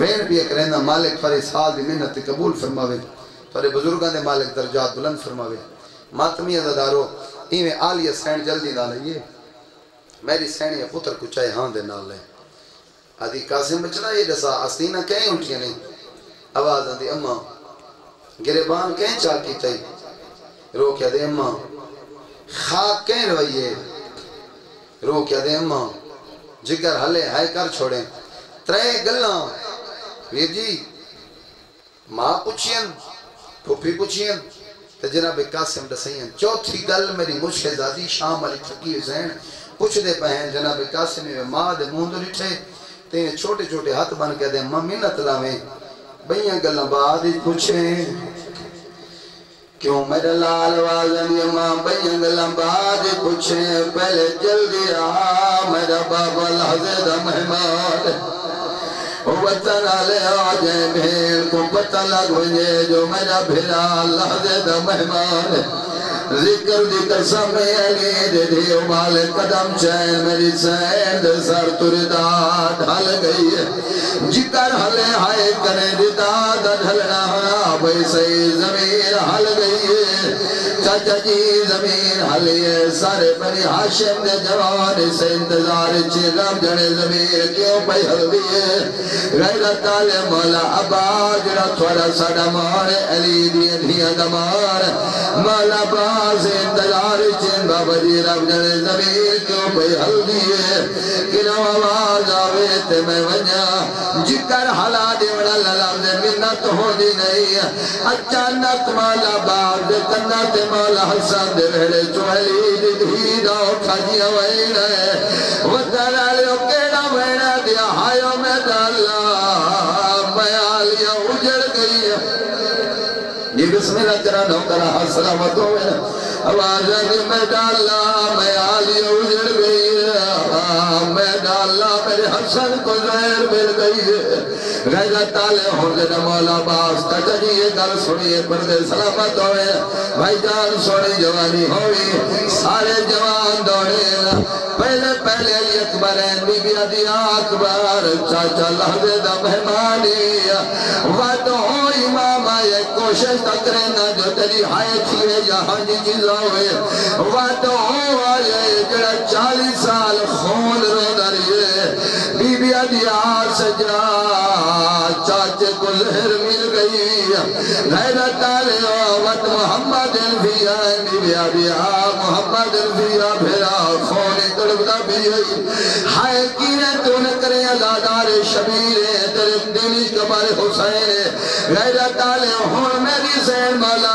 When بھی ایک رہنا مالک پر سال دی محنت قبول فرماوے تھوڑے بزرگاں دے مالک درجات بلند فرماوے۔ ماتمی ازادارو ایویں آلیہ سین جلدی نہ لئیے میری سینی پتر کو چاہے ہاں دے نال لے۔ آدھی قاسم بچنا، یہ جسا آستینہ کہیں اٹھیا نہیں آواز آدھی اممہ گریبان کہیں چاہ کی تئی؟ رو کیا دے اممہ خاک کہیں روئیے؟ رو کیا دے اممہ جگر ہلے ہائے کر چھوڑیں۔ ترے گلنا ویر جی ماں پوچھیں پھوپھی پوچھیں تو جناب قاسم دسائیں چوتھی گل میری مشکل زادی شام علی تھکی حسین پوچھ دے پہن جناب قاسم میں ماں دے موندو لٹھے تین چھوٹے چھوٹے ہاتھ بن کے دے ممی نتلا میں بھئیاں گلن بعد پوچھیں کیوں میرے لال وازن یہ ماں بھئیاں گلن بعد پوچھیں پہلے جلدی آ میرا بابا لحظے دا مہمان وطن آلے آجیں بھیل کو پتہ لگ ونجے جو میرا بھیرا لحظے دا مہمان ذکر دی قسم علی دیو مال قدم چین، میری سین دے سر تردہ ڈھل گئی ہے۔ جکر حلے ہائے کرے دیتا دا ڈھلنا ہاں، بھئی سی زمین حل گئی ہے۔ چاچا جی زمین حلی ہے سارے بنی حاشم دے جوان سے انتظار چی رب جنے زمین کیوں پہی حل ہے؟ غیرت آلے مولا ابا جڑا تھوڑا ساڑا مار علی دی انہیاں دمار۔ مولا ابا سے انتظار چین بابا جی رب جنے زمین کیوں پہی حل دیئے کنو آواز آوے تے میں ونیا، جکر حلا دیوڑا للام دے منت ہو دی نہیں۔ اچانک مولا باب دے کنہ تے مولا حسن دے بھڑے چوہلی دی دھی دا کھجیا وینا وطن آلیو کیڑا وینا دیا ہائیو میں ڈالا میں آلیا اجڑ گئی یہ جی بسم اللہ کرا نو کرا السلامت ہوئے آواز ہے میں ڈالا میں آلیا اجڑ گئی میں ڈالا میرے حسن کو زہر مل گئی ہے۔ غیرت آلے ہوندے نہ مولا باس تجری یہ گل سنیے، پردے سلامت ہوئے۔ بھائی جان سونی جوانی ہوئی، سارے جوان دوڑے۔ پہلے پہلے علی اکبر ہیں بی بی ادیا اکبر، چاچا لحظے دا مہمانی۔ وقت ہو امام آئے کوشش تکرے نہ جو تیری ہائے تھیے یہاں جی, جی چیزا ہوئے وقت ہو آئے، جڑا چالیس سال خون رو دریے بی بی ادیا سجا چاچے غیرت آلے وقت محمد الفیہ بی بیا ادیا محمد الفیہ بھیرا خون تڑبتا بھی ہوئی ہائے کینے تو نکرے ازادار شبیر تیرے دینی کبار حسین۔ غیرت آلے ہون میری سین مالا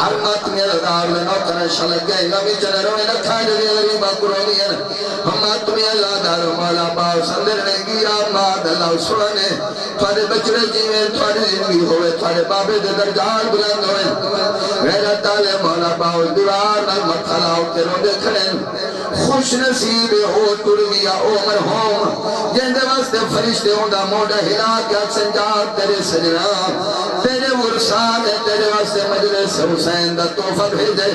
ہر مات میں لدار میں نوکر شلک گئے نبی چلے روئے نکھائے جلی غریبہ قرونی ہے ہم مات میں لدار مولا باو سندر نے گیا ماد اللہ سنے۔ تھوڑے بچڑے جیویں تھوڑی زندگی ہوئے، تھوڑے بابے دے درجان بلند ہوئے۔ غیرت آلے مولا باو دیوار نال متھا لاؤ کے رو دے کھڑے خوش نصیب ہو ٹر او مرحوم۔ جندے واسطے فرشتے ہوندا موڈا ہلا کے سنجار تیرے سجنا۔ تیرے ورسان ہے، تیرے واسطے مجلس حسین دا توفہ بھیجے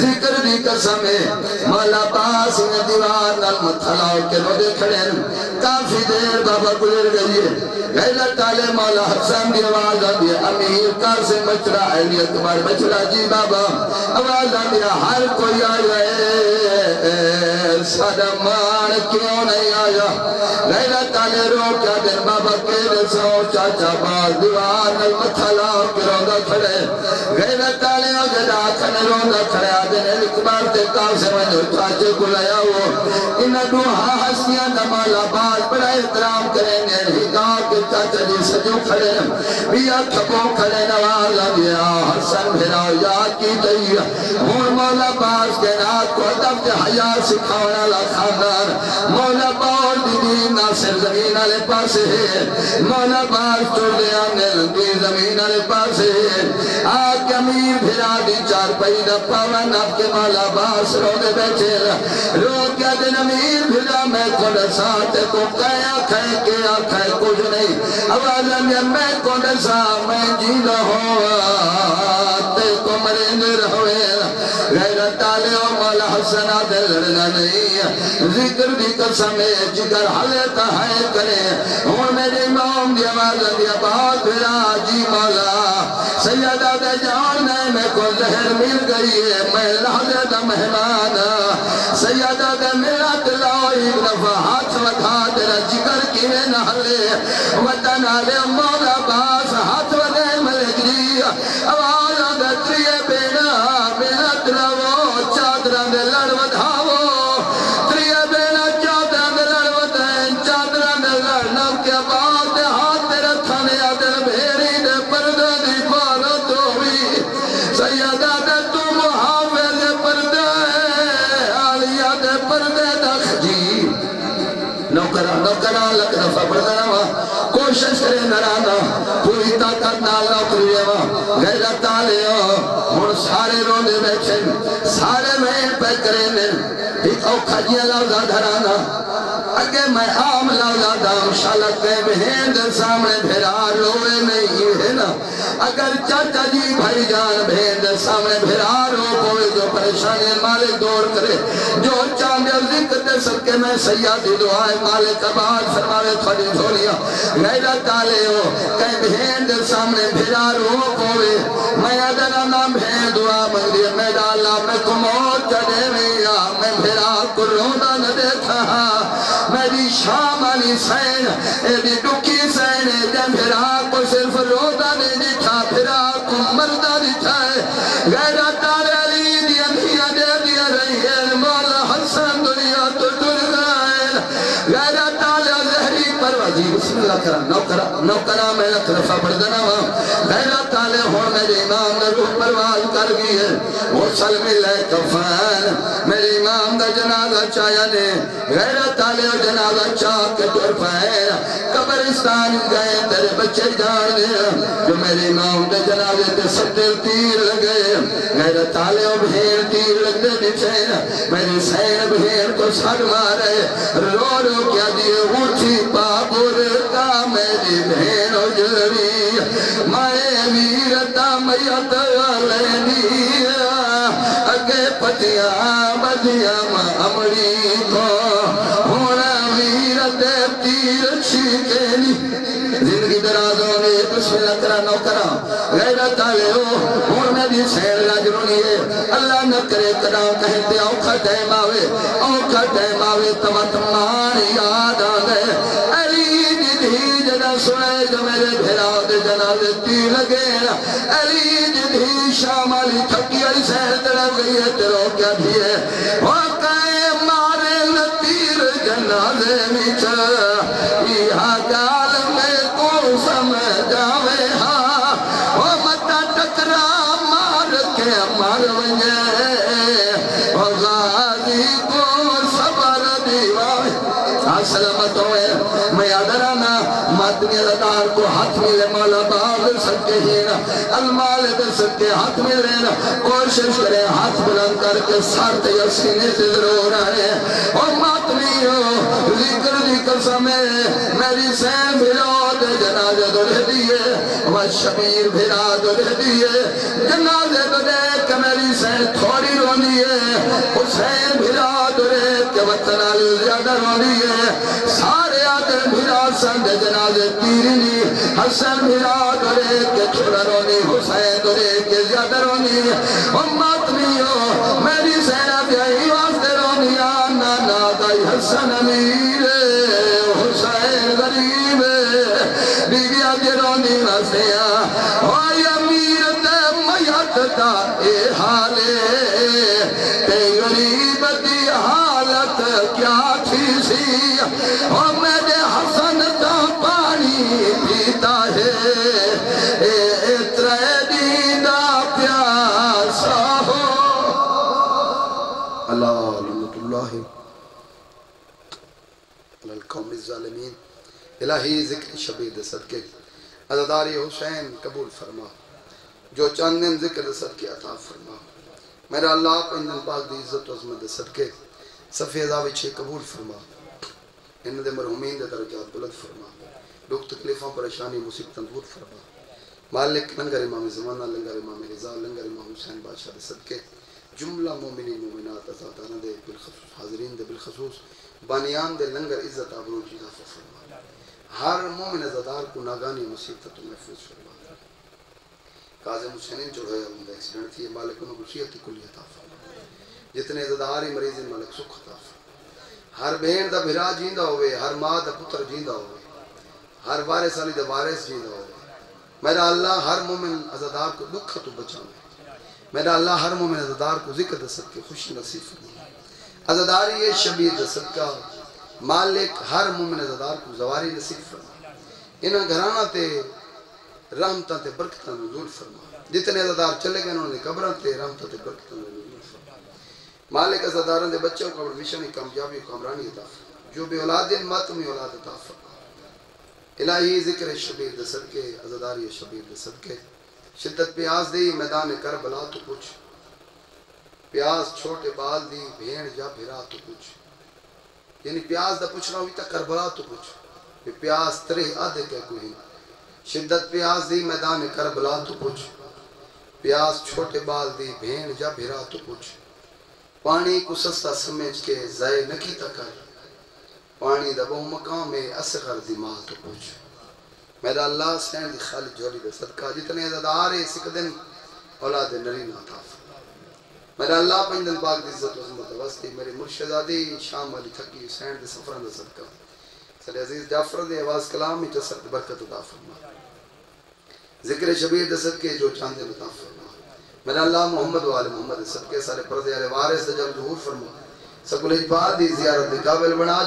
ذکر دی قسم ہے، مولا پاس نے دیوار نال متھا کے رو کھڑے کافی دیر بابا گزر گئی ہے۔ غیرت آلے مولا حسن دی آواز آدھی امیر کار سے علی اکبر مچڑا جی بابا، آواز آدھی ہر کوئی آئے سادہ مان کیوں نہیں آیا غیرت آلے رو کیا دن بابا کے رسو چاچا باز دیوار نل متھا لاؤ کے روندہ کھڑے غیرت آلے ہو جدا کھن روندہ کھڑے آدھن اکبر تے کاؤ سے منجو چاچے کو لیا ہو انہ دوہا ہستیاں دمالا باز بڑا احترام کریں گے ہی کہا کہ چاچا جی سجو کھڑے بیا تھپو کھڑے نوالا بیا حسن بھیرا یاد کی تیہ ہون مولا باز کے نات کو دب جہاں حیاء سکھاونا لا خاندان مولا باور دی ناصر زمین آلے پاسے مولا باز تو دے آنے دی زمین آلے پاسے آگ امیر بھرا دی چار پئی دا پاون آپ کے مولا باز رو دے بیٹھے رو کیا دن امیر بھرا میں کھڑا ساتھ کو کہیا کھائے نہیں ذکر بھی قسم ہے جگر حلت ہے کرے۔ ہون میرے امام دی آواز دیا بہت بھرا جی مولا۔ سیدہ دے جاننے میں کو زہر مل گئی ہے، میں لحظے دا مہمان۔ سیدہ دے میرا دلاؤ ایک دفعہ ہاتھ وکھا تیرا جگر کیوے نہ حلے وطن آلے مولا نوکرہ نوکرہ لگ دفع پردہ نوا کوشش کرے نرانا پوری طاقت نال نوکری ہے غیرت آلے ہو ہون سارے رونے بیٹھے سارے میں پہ کرے میں ایک اوکھا جی لوزہ دھرانا اگے میں عام لوزہ دام شالتے بہین در سامنے بھیرا روے نہیں، ہے نا؟ اگر چاچا جی بھائی جان بہین در سامنے بھرارو کوئی جو پریشانی مالک دور کرے، جو چاندے ذکر دے سکے، میں سیادی دعائے مالک اباد فرماوے، تھوڑی دھولیا غیرت آلے ہو، کہیں بہین در سامنے بھرارو کوئی میں ادنا نام بہین دعا مانگ میں ڈالا، میں کو موت چڑے میں میں بھیرا کو رونا نہ دیکھا ہاں۔ میری شام علی سین ایدی ڈکی پروازی بسم اللہ میں لکھ بردنا ہوا غیرت آلے ہون میرے امام نے روح پرواز کر گئی ہے۔ وہ سلم لے کفان میرے امام دا جنازہ چایا نے۔ غیرت آلے جنازہ چاہ کے ٹور پائے۔ قبرستان گئے، تیرے بچے جان دے۔ جو میرے امام دے جنازے تے ستے تیر لگے۔ غیرت آلے و بھیر تیر لگ دے دیچے میرے سین بھیر کو سر مارے۔ رو رو کیا دیے اٹھی امڑی کو ہونا ویرت تیر زندگی دراز نے بسم اللہ کرا نو کرا غیرت آلے ہو. ہون میں بھی سین لاجرونی ہے. اللہ نہ کرے قدام کہتے اوکھا ٹائم آوے، اوکھا ٹائم آوے تمہ تمہ سین طرف گئی ہے تیرو کیا ادرانا ماتمی لدار کو ہاتھ ملے، مولا باغ سکتے ہی نا المال در سکتے ہاتھ ملے نا کوشش کرے ہاتھ بلند کر کے سارت یا سینے سے ضرور آئے۔ اور ماتمی ہو ذکر دی قسم میری سین بھیرو دے، جنازے دو دیئے و شمیر بھیرا دو دیئے جنازے دو دے کہ میری سین تھوڑی تیرنی حسن بھیرا دو لے کہ تھوڑا رونی حسین دو لے کہ زیادہ رونی ہے امت میو میری سین بیائی واسطے رونی آنا نادائی حسن امیر دیدہ پیاسا ہو اللہ القوم الظالمین الہی ذکر شبیر دے صدقے. عزداری حسین قبول فرما. جو چاندن ذکر صدقے عطا فرما. میرا اللہ پنجن پاک دی عزت و عظمت صدقے. صفی عذاب چھے قبول فرما. ان دے مرحومین دے درجات بلند فرما. دکھ تکلیفوں پریشانی، مصیبتاں دور فرما. مالک لنگر امام زمانہ، لنگر امام رضا، لنگر امام حسین بادشاہ دے صدقے. جملہ مومنین مومنات ازادانہ دے بالخصوص، حاضرین دے بالخصوص بانیان دے لنگر عزت آبرو جیدہ فرما ہر مومن ازادار کو ناگانی مصیبت تو محفوظ فرما قاظم حسینین جو ہے ہم ایکسیڈنٹ تھی، مالک انہوں گسیت کلی عطا فرما جتنے ازاداری مریض، مالک سکھ عطا فرما ہر بہن دا بھرا جیندہ ہوئے، ہر ماں دا پتر جیندہ ہوئے، ہر وارث علی دا وارث جیندہ ہوئے۔ میرا اللہ ہر مومن ازادار کو دکھ تو بچانے میرا اللہ ہر مومن ازادار کو ذکر دست کے خوشی نصیب فرما ازاداری یہ شبیر دست کا مالک ہر مومن ازادار کو زواری نصیب فرما انہاں گھرانہ تے رحمتہ تے برکتہ نزول فرما جتنے ازادار چلے گئے انہوں نے قبرہ تے رحمتہ تے برکتہ نزول فرما مالک ازاداران دے بچوں کو مشنی کامیابی و کامرانی عطا فرما جو بھی اولاد ماتمی اولاد عطا فرما الہی ذکر شبیر دے صدقے ازاداری شبیر دے صدقے شدت پیاز دی، میدان کربلا تو کچھ۔ پیاز چھوٹے بال دی، بھیڑ جا بھرا تو کچھ۔ یعنی پیاز دا پوچھنا ہوئی تا کربلا تو کچھ۔ پیاز ترے آدھے کیا کوئی؟ شدت پیاز دی، میدان کربلا تو کچھ۔ پیاز چھوٹے بال دی، بھیڑ جا بھرا تو کچھ۔ پانی کو سستا سمجھ کے زائے نکی تکر پانی دا بہو مقام اصغر دی ماں تو کچھ۔ میرا اللہ سین دی خالی جوڑی دے صدقہ، جتنے عزدارے سکدن اولاد نری ناتا میرا اللہ پنجدن پاک دی عزت و عظمت وستی میری مرشدادی شام علی تھکی حسین دے سفران دے صدقہ۔ صلی عزیز جعفر دے آواز کلام ہی چسر دے برکت عطا فرما۔ ذکر شبیر دے صدقے جو چاندے عطا فرما۔ میرا اللہ محمد و آل محمد دے صدقے سارے پردے آلے وارث دے جل ظہور فرما۔ سکل اجبار دی زیارت دے قابل بنا۔